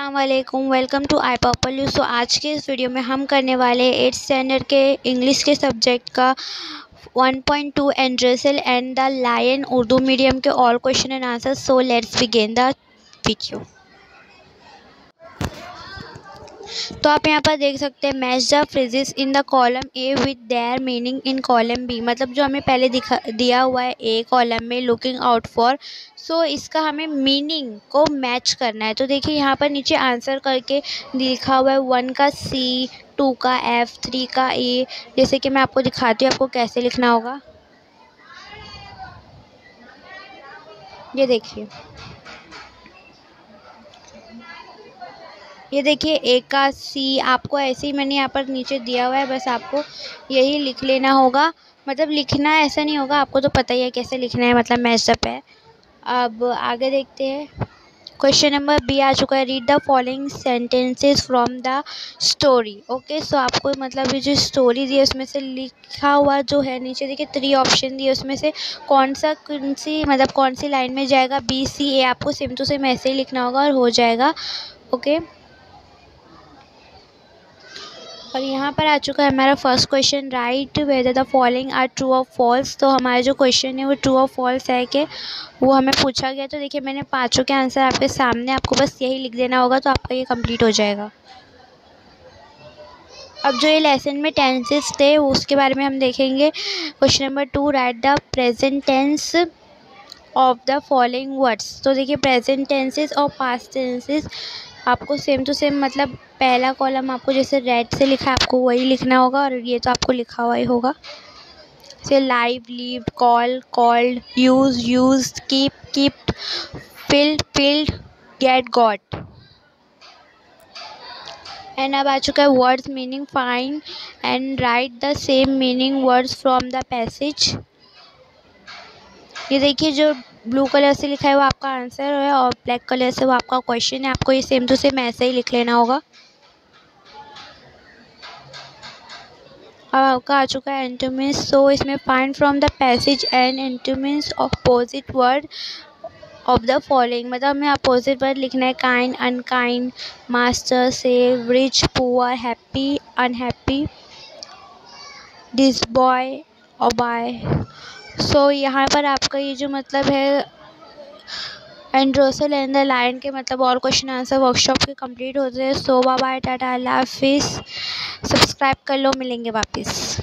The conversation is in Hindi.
अस्सलाम वालेकुम टू आई पॉपल सो आज के इस वीडियो में हम करने वाले एट्थ स्टैंडर्ड के इंग्लिश के सब्जेक्ट का 1.2 point एंड्रेसल and the line Urdu medium के all question and answer so let's begin the video तो आप यहाँ पर देख सकते हैं match the phrases in the column A with their meaning in column B मतलब जो हमें पहले दिखा, दिया हुआ है ए कॉलम में लुकिंग आउट फॉर सो इसका हमें मीनिंग को मैच करना है। तो देखिए यहाँ पर नीचे आंसर करके लिखा हुआ है वन का सी टू का एफ़ थ्री का ए जैसे कि मैं आपको दिखाती हूँ, आपको कैसे लिखना होगा। ये देखिए। ये देखिए ए का सी आपको ऐसे ही मैंने यहाँ पर नीचे दिया हुआ है, बस आपको यही लिख लेना होगा। मतलब लिखना ऐसा नहीं होगा, आपको तो पता ही है कैसे लिखना है मतलब मैसअप है। अब आगे देखते हैं। क्वेश्चन नंबर बी आ चुका है। Read the following sentences from the story okay so आपको मतलब ये जो स्टोरी दी है उसमें से लिखा हुआ जो है, नीचे देखिए थ्री ऑप्शन दिए, उसमें से कौन सा, कौन सी मतलब कौन सी लाइन में जाएगा? बी सी ए आपको सेम टू सेम ऐसे ही लिखना होगा और हो जाएगा। Okay okay? और यहाँ पर आ चुका है हमारा first question write whether the following are true और फॉल्स तो हमारा जो क्वेश्चन है वो ट्रू और फॉल्स है कि वो हमें पूछा गया। तो देखिए, मैंने पाँचों के आंसर आपके सामने, आपको बस यही लिख देना होगा तो आपका ये कंप्लीट हो जाएगा। अब जो ये लेसन में टेंसेस थे, उसके बारे में हम देखेंगे। Question number two write the present tense of the following words तो देखिए प्रेजेंट टेंसेस और पास्ट टेंसेस आपको सेम टू सेम मतलब पहला कॉलम आपको जैसे रेड से लिखा है, आपको वही लिखना होगा और ये तो आपको लिखा हुआ ही होगा। से live leave call called use use keep keep filled filled get got and अब आ चुका है words meaning find and write the same meaning words from the passage ये देखिए जो ब्लू कलर से लिखा है वो आपका आंसर है और ब्लैक कलर से वो आपका क्वेश्चन है। आपको ये सेम टू सेम ऐसे ही लिख लेना होगा। अब आपका आ चुका है एंटोमिन्स सो इसमें find from the passage and antonyms opposite word of the following मतलब हमें अपोजिट वर्ड लिखना है kind unkind master slave rich poor happy unhappy this boy और बाय सो so, यहाँ पर आपका ये जो मतलब है एंड्रोसल एंड द लाइन के मतलब और क्वेश्चन आंसर वर्कशॉप के कंप्लीट होते हैं सो बाय टाटा अल्लाह हाफिज़ सब्सक्राइब कर लो मिलेंगे वापस।